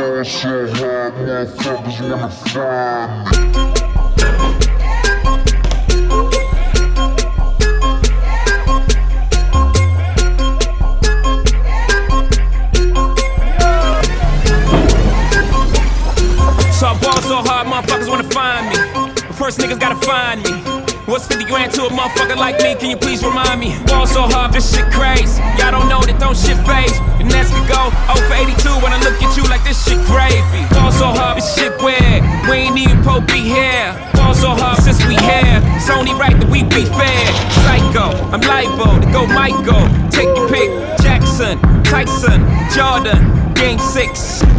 so hard, I ball so hard, motherfuckers wanna find me. First niggas gotta find me. What's 50 grand to a motherfucker like me? Can you please remind me? Ball so hard, this shit crazy. This shit gravy. Ball so hard, this shit weird. We ain't even po be here. Ball so hard since we here. It's only right that we be fair. Psycho, I'm liable to go Michael. Take your pick. Jackson, Tyson, Jordan, Game 6.